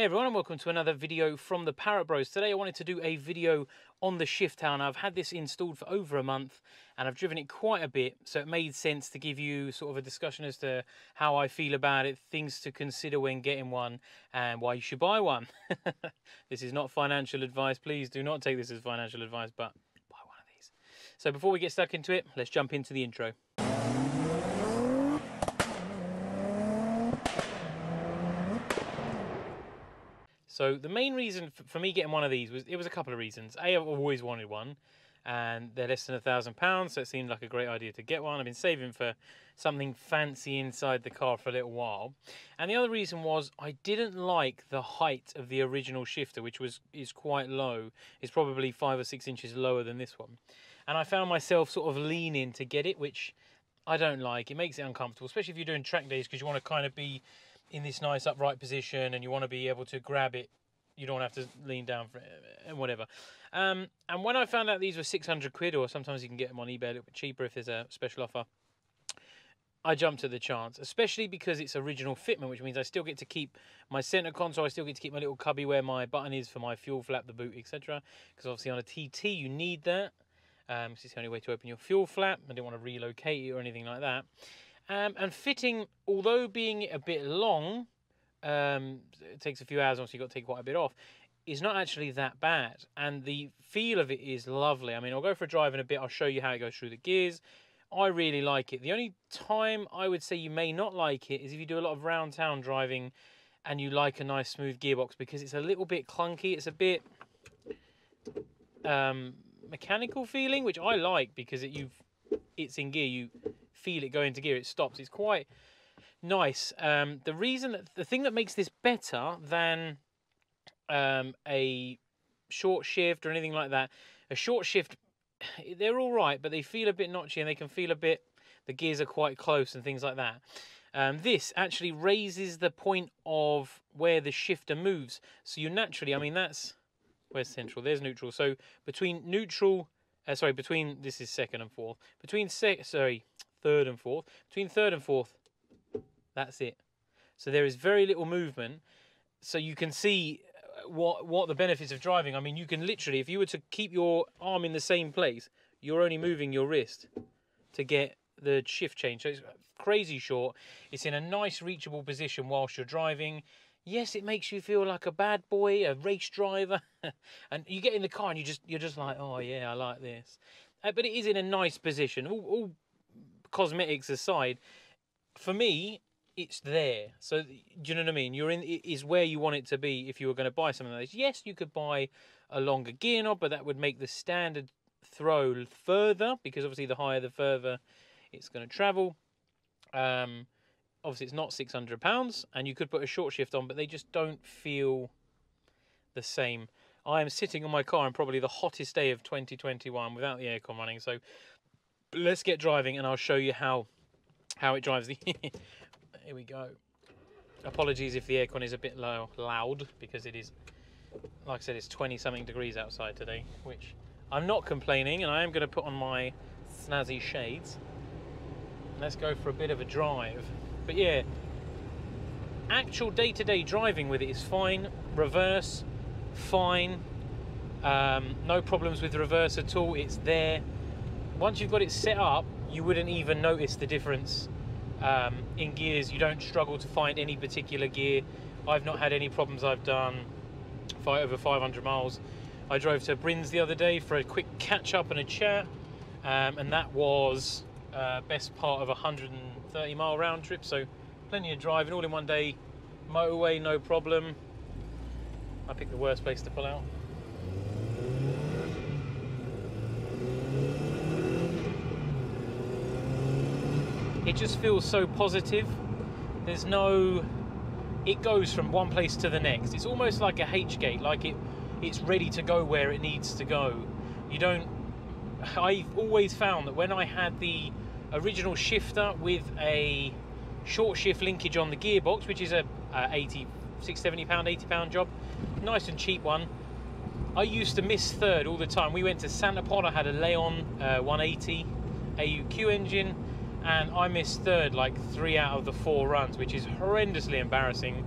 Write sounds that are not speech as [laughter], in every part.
Hey everyone and welcome to another video from the Parrott Bros. Today I wanted to do a video on the Shift Tower. I've had this installed for over a month and I've driven it quite a bit so it made sense to give you sort of a discussion as to how I feel about it, things to consider when getting one and why you should buy one. [laughs] this is not financial advice, please do not take this as financial advice but buy one of these. So before we get stuck into it, let's jump into the intro. So the main reason for me getting one of these was it was a couple of reasons. A, I've always wanted one, and they're less than a thousand pounds, so it seemed like a great idea to get one. I've been saving for something fancy inside the car for a little while, and the other reason was I didn't like the height of the original shifter, which was is quite low. It's probably five or six inches lower than this one, and I found myself sort of leaning to get it, which I don't like. It makes it uncomfortable, especially if you're doing track days because you want to kind of be in this nice upright position and you want to be able to grab it you don't have to lean down for it and whatever. Um, and when I found out these were 600 quid, or sometimes you can get them on eBay a little bit cheaper if there's a special offer, I jumped at the chance, especially because it's original fitment, which means I still get to keep my center console, I still get to keep my little cubby where my button is for my fuel flap, the boot, etc. Because obviously on a TT you need that. Um, it's the only way to open your fuel flap. I didn't want to relocate it or anything like that. Um, and fitting, although being a bit long, um, it takes a few hours, obviously you've got to take quite a bit off, is not actually that bad. And the feel of it is lovely. I mean, I'll go for a drive in a bit, I'll show you how it goes through the gears. I really like it. The only time I would say you may not like it is if you do a lot of round town driving and you like a nice smooth gearbox because it's a little bit clunky. It's a bit um, mechanical feeling, which I like because it, you've it's in gear. You feel it go into gear. It stops. It's quite nice. Um, the reason, that, the thing that makes this better than um, a short shift or anything like that, a short shift, [sighs] they're all right, but they feel a bit notchy and they can feel a bit, the gears are quite close and things like that. Um, this actually raises the point of where the shifter moves. So you naturally, I mean, that's, where's central? There's neutral. So between neutral, uh, sorry, between, this is second and fourth, between, sec, sorry, third and fourth, between third and fourth, that's it. So there is very little movement. So you can see uh, what what the benefits of driving. I mean, you can literally, if you were to keep your arm in the same place, you're only moving your wrist to get the shift change. So it's crazy short. It's in a nice reachable position whilst you're driving. Yes, it makes you feel like a bad boy, a race driver, [laughs] and you get in the car and you just you're just like, oh yeah, I like this. Uh, but it is in a nice position. All, all cosmetics aside, for me, it's there. So do you know what I mean? You're in it is where you want it to be if you were going to buy something like this. Yes, you could buy a longer gear knob, but that would make the standard throw further because obviously the higher the further it's going to travel. Um, obviously it's not 600 pounds and you could put a short shift on, but they just don't feel the same. I am sitting on my car on probably the hottest day of 2021 without the aircon running. So let's get driving and I'll show you how how it drives the [laughs] here we go. Apologies if the aircon is a bit low, loud because it is, like I said, it's 20 something degrees outside today, which I'm not complaining and I am going to put on my snazzy shades. Let's go for a bit of a drive. But yeah, actual day-to-day -day driving with it is fine. Reverse, fine. Um, no problems with reverse at all. It's there. Once you've got it set up, you wouldn't even notice the difference um, in gears, you don't struggle to find any particular gear. I've not had any problems. I've done five, over 500 miles. I drove to Brins the other day for a quick catch up and a chat, um, and that was uh, best part of a 130 mile round trip. So plenty of driving all in one day. Motorway, no problem. I picked the worst place to pull out. It just feels so positive. There's no, it goes from one place to the next. It's almost like a H gate, like it, it's ready to go where it needs to go. You don't. I've always found that when I had the original shifter with a short shift linkage on the gearbox, which is a, a 80, 6, 70 pound, 80 pound job, nice and cheap one. I used to miss third all the time. We went to Santa Pod, I had a Leon uh, 180 AUQ engine and I missed third like three out of the four runs, which is horrendously embarrassing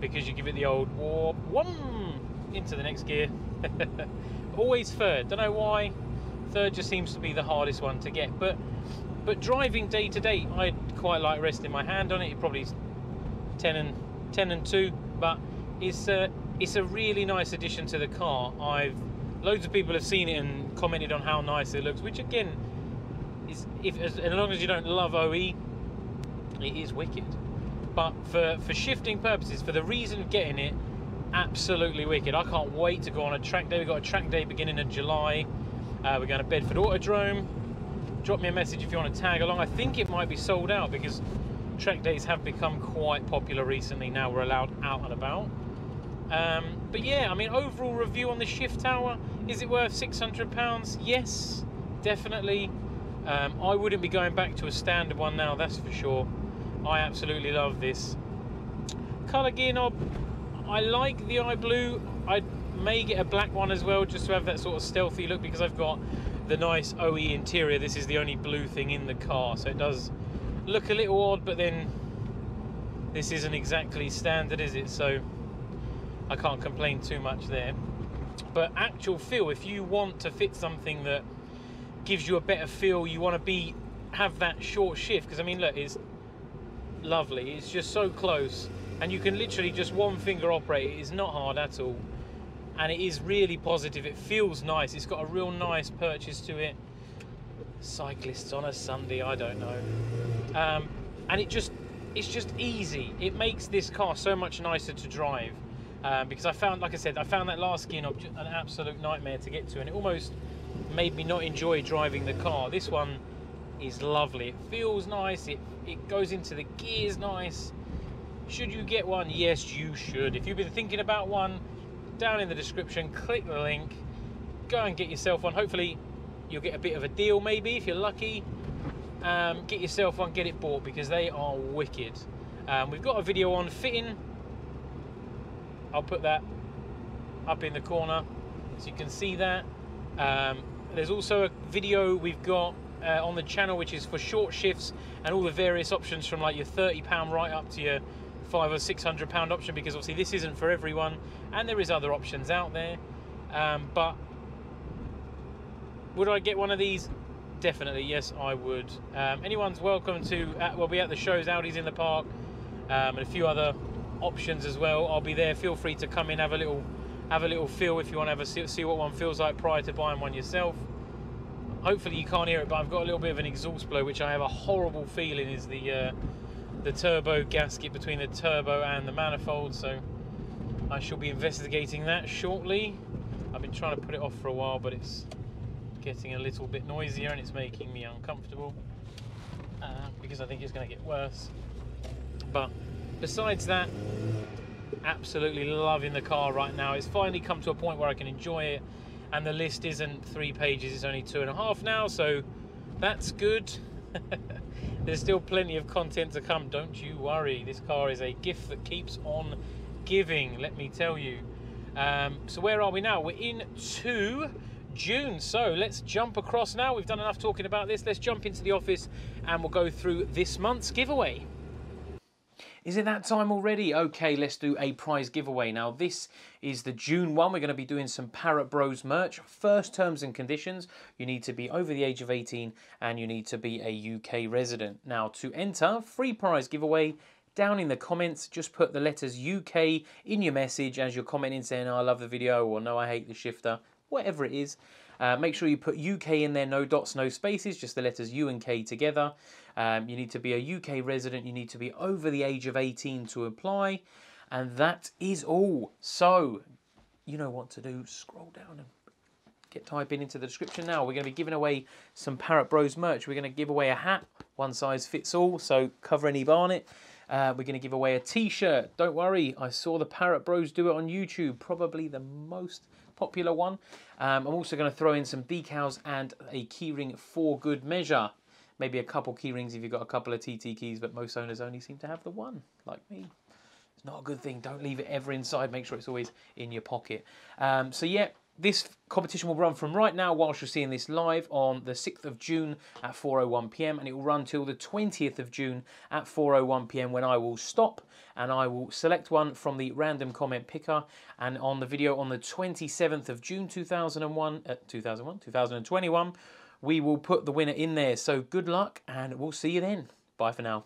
because you give it the old warp one into the next gear. [laughs] Always third. Don't know why. Third just seems to be the hardest one to get. But but driving day to day, I'd quite like resting my hand on it. It probably 10 and 10 and 2, but it's a it's a really nice addition to the car. I've loads of people have seen it and commented on how nice it looks, which again if as, as long as you don't love OE, it is wicked. But for for shifting purposes, for the reason of getting it, absolutely wicked. I can't wait to go on a track day. We've got a track day beginning in July. Uh, we're going to Bedford Autodrome. Drop me a message if you want to tag along. I think it might be sold out because track days have become quite popular recently. Now we're allowed out and about. Um, but yeah, I mean, overall review on the Shift Tower is it worth £600? Yes, definitely. Um, I wouldn't be going back to a standard one now, that's for sure. I absolutely love this. Colour gear knob, I like the eye blue. I may get a black one as well, just to have that sort of stealthy look because I've got the nice OE interior. This is the only blue thing in the car, so it does look a little odd, but then this isn't exactly standard, is it? So I can't complain too much there. But actual feel, if you want to fit something that gives you a better feel, you want to be have that short shift, because I mean, look, it's lovely. It's just so close, and you can literally just one finger operate. It's not hard at all, and it is really positive. It feels nice. It's got a real nice purchase to it. Cyclists on a Sunday, I don't know. Um, and it just, it's just easy. It makes this car so much nicer to drive. Um, because I found, like I said, I found that last knob an absolute nightmare to get to, and it almost made me not enjoy driving the car. This one is lovely. It feels nice. It it goes into the gears nice. Should you get one? Yes, you should. If you've been thinking about one, down in the description, click the link. Go and get yourself one. Hopefully, you'll get a bit of a deal. Maybe if you're lucky, um, get yourself one. Get it bought because they are wicked. Um, we've got a video on fitting I'll put that up in the corner so you can see that. Um, there's also a video we've got uh, on the channel which is for short shifts and all the various options from like your 30 pound right up to your five or six hundred pound option because obviously this isn't for everyone and there is other options out there um, but would I get one of these definitely yes I would um, anyone's welcome to uh, we'll be at the shows Audi's in the park um, and a few other options as well. I'll be there. Feel free to come in, have a little, have a little feel if you want to a see, see what one feels like prior to buying one yourself. Hopefully you can't hear it, but I've got a little bit of an exhaust blow, which I have a horrible feeling is the uh, the turbo gasket between the turbo and the manifold. So I shall be investigating that shortly. I've been trying to put it off for a while, but it's getting a little bit noisier and it's making me uncomfortable uh, because I think it's going to get worse. But besides that, absolutely loving the car right now. It's finally come to a point where I can enjoy it, and the list isn't three pages, it's only two and a half now, so that's good. [laughs] There's still plenty of content to come, don't you worry. This car is a gift that keeps on giving, let me tell you. Um, so where are we now? We're in to June. So let's jump across now. We've done enough talking about this. Let's jump into the office and we'll go through this month's giveaway. Is it that time already? Okay, let's do a prize giveaway. Now, this is the June one. We're going to be doing some Parrott Bros merch. First terms and conditions, you need to be over the age of 18 and you need to be a UK resident. Now, to enter, free prize giveaway, down in the comments, just put the letters UK in your message as you're commenting saying, oh, I love the video, or no, I hate the shifter, whatever it is. Uh, make sure you put UK in there, no dots, no spaces, just the letters U and K together. Um, you need to be a UK resident, you need to be over the age of 18 to apply, and that is all. So, you know what to do, scroll down and get typing into the description now. We're going to be giving away some Parrott Bros merch. We're going to give away a hat, one size fits all, so cover any barnet. Uh, we're going to give away a t-shirt. Don't worry, I saw the Parrott Bros do it on YouTube, probably the most popular one. Um, I'm also going to throw in some decals and a keyring for good measure. Maybe a couple keyrings if you've got a couple of TT keys, but most owners only seem to have the one, like me. It's not a good thing. Don't leave it ever inside. Make sure it's always in your pocket. Um, so yeah, this competition will run from right now whilst you're seeing this live on the 6th of June at 4.01 pm and it will run till the 20th of June at 4.01 pm when I will stop and I will select one from the random comment picker and on the video on the 27th of June 2001, uh, 2001, 2021 we will put the winner in there. So good luck and we'll see you then. Bye for now.